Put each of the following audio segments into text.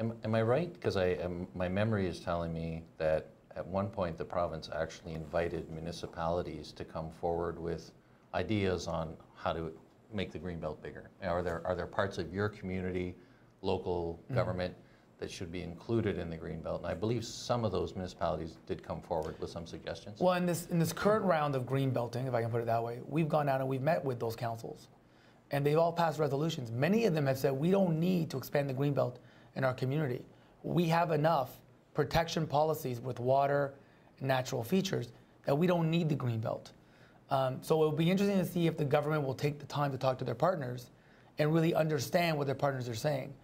Am, am I right? Because I, um, my memory is telling me that at one point the province actually invited municipalities to come forward with ideas on how to make the greenbelt bigger. Are there are there parts of your community, local government, that should be included in the greenbelt? And I believe some of those municipalities did come forward with some suggestions. Well, in this in this current round of green belting, if I can put it that way, we've gone out and we've met with those councils, and they've all passed resolutions. Many of them have said we don't need to expand the green belt in our community. We have enough protection policies with water, natural features that we don't need the green belt. Um, so it will be interesting to see if the government will take the time to talk to their partners and really understand what their partners are saying,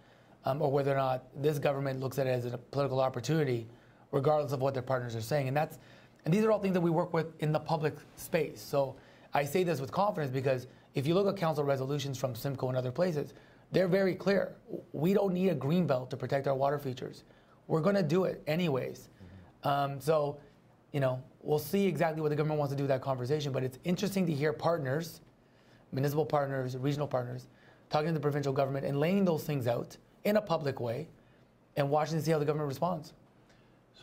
um, or whether or not this government looks at it as a political opportunity, regardless of what their partners are saying. And that's and these are all things that we work with in the public space. So I say this with confidence because if you look at council resolutions from Simcoe and other places, they're very clear. We don't need a green belt to protect our water features. We're going to do it anyways. Um, so, you know, we'll see exactly what the government wants to do with that conversation. But it's interesting to hear partners, municipal partners, regional partners, talking to the provincial government and laying those things out in a public way, and watching to see how the government responds.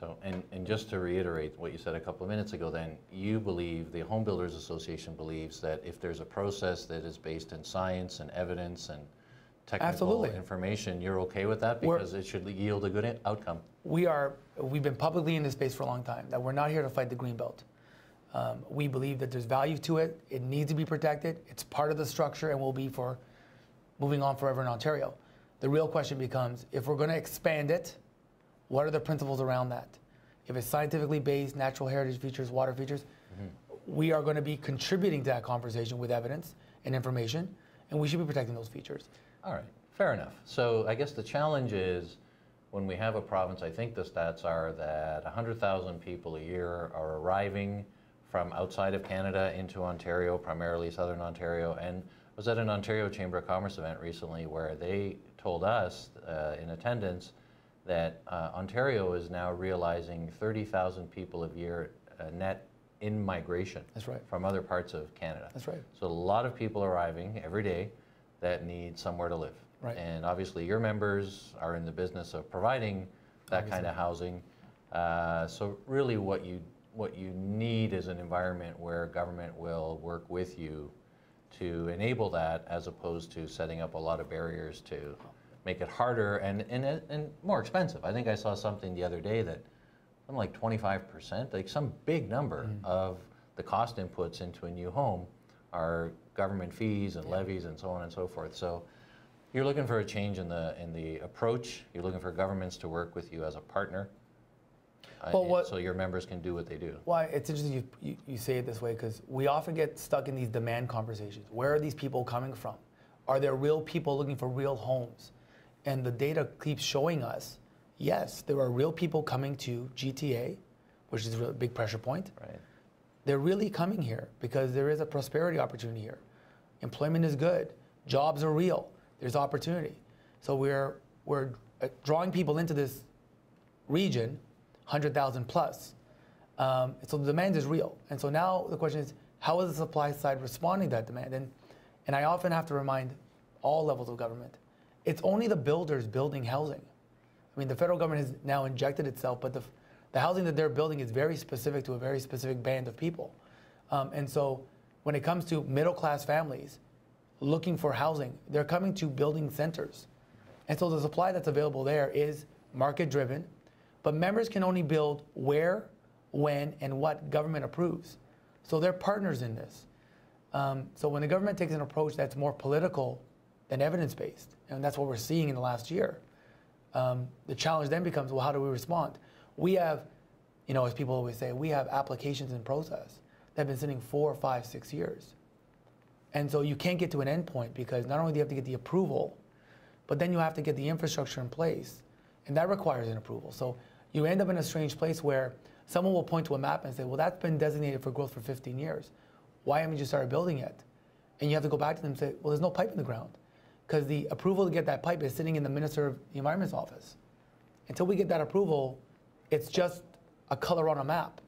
So, and, and just to reiterate what you said a couple of minutes ago, then, you believe, the Home Builders Association believes that if there's a process that is based in science and evidence and technical Absolutely. information, you're okay with that We're- because it should yield a good outcome? we are we've been publicly in this space for a long time that we're not here to fight the green belt. Um, we believe that there's value to it it needs to be protected it's part of the structure and will be for moving on forever in ontario. The real question becomes if we're going to expand it what are the principles around that? If it's scientifically based natural heritage features water features we are going to be contributing to that conversation with evidence and information and we should be protecting those features All right, fair enough. So I guess the challenge is when we have a province, I think the stats are that 100,000 people a year are arriving from outside of Canada into Ontario, primarily southern Ontario. And I was at an Ontario Chamber of Commerce event recently where they told us uh, in attendance that uh, Ontario is now realizing 30,000 people a year uh, net in migration That's right. from other parts of Canada. That's right. So a lot of people arriving every day that need somewhere to live. Right. And obviously, your members are in the business of providing that kind of housing. Uh, so really, what you what you need is an environment where government will work with you to enable that, as opposed to setting up a lot of barriers to make it harder and and, and more expensive. I think I saw something the other day that something like 25%, like some big number Mm. of the cost inputs into a new home are government fees and levies and so on and so forth. So you're looking for a change in the in the approach. You're looking for governments to work with you as a partner. uh, Well, what- so your members can do what they do. Well, it's interesting you, you, you say it this way because we often get stuck in these demand conversations. Where are these people coming from? Are there real people looking for real homes? And the data keeps showing us, yes, there are real people coming to GTA, which is a big pressure point. Right. They're really coming here because there is a prosperity opportunity here. Employment is good. Jobs are real. There's opportunity. So we're, we're uh, drawing people into this region, 100,000 plus. Um, so the demand is real. And so now the question is, how is the supply side responding to that demand? And, and I often have to remind all levels of government, it's only the builders building housing. I mean, the federal government has now injected itself, but the, the housing that they're building is very specific to a very specific band of people. Um, and so when it comes to middle class families looking for housing, they're coming to building centers. And so the supply that's available there is market driven, but members can only build where, when, and what government approves. So they're partners in this. Um, so when the government takes an approach that's more political than evidence based, and that's what we're seeing in the last year, um, the challenge then becomes well, how do we respond? We have, you know, as people always say, we have applications in process that have been sitting four, five, six years. And so you can't get to an endpoint because not only do you have to get the approval, but then you have to get the infrastructure in place. And that requires an approval. So you end up in a strange place where someone will point to a map and say, well, that's been designated for growth for 15 years. Why haven't you started building yet? And you have to go back to them and say, well, there's no pipe in the ground. Because the approval to get that pipe is sitting in the Minister of the Environment's office. Until we get that approval, it's just a color on a map.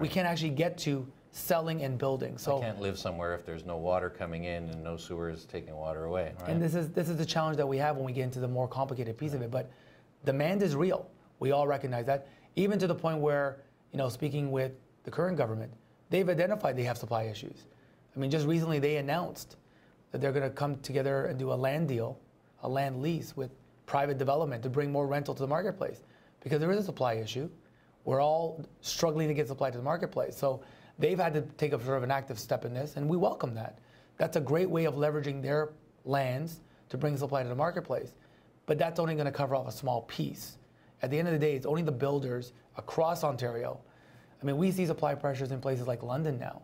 We can't actually get to selling and building. So I can't live somewhere if there's no water coming in and no sewers taking water away. Right. And this is this is the challenge that we have when we get into the more complicated piece of it. But Demand is real. We all recognize that. Even to the point where, you know, speaking with the current government, they've identified they have supply issues. I mean, just recently they announced that they're going to come together and do a land deal, a land lease with private development to bring more rental to the marketplace because there is a supply issue. We're all struggling to get supply to the marketplace. So they've had to take a sort of an active step in this, and we welcome that. That's a great way of leveraging their lands to bring supply to the marketplace. But that's only going to cover off a small piece. At the end of the day, it's only the builders across Ontario. I mean, we see supply pressures in places like London now,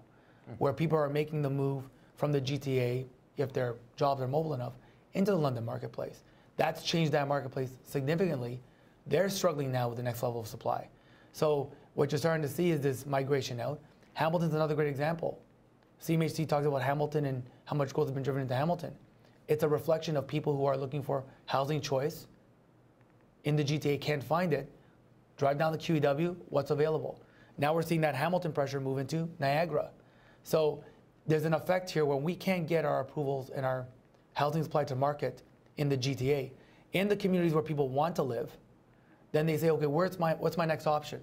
mm-hmm. where people are making the move from the GTA, if their jobs are mobile enough, into the London marketplace. That's changed that marketplace significantly. They're struggling now with the next level of supply. So what you're starting to see is this migration out. Hamilton's another great example. CMHC talks about Hamilton and how much growth has been driven into Hamilton. It's a reflection of people who are looking for housing choice in the GTA, can't find it. Drive down the QEW, what's available? Now we're seeing that Hamilton pressure move into Niagara. So there's an effect here when we can't get our approvals and our housing supply to market in the GTA, in the communities where people want to live, then they say, okay, where's my, what's my next option?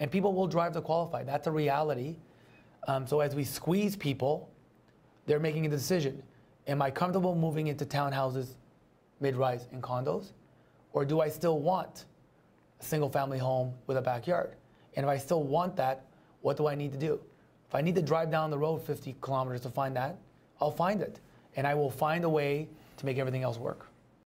And people will drive to qualify. That's a reality. Um, so as we squeeze people, they're making a decision. Am I comfortable moving into townhouses, mid-rise, and condos? Or do I still want a single family home with a backyard? And if I still want that, what do I need to do? If I need to drive down the road 50 kilometers to find that, I'll find it. And I will find a way to make everything else work.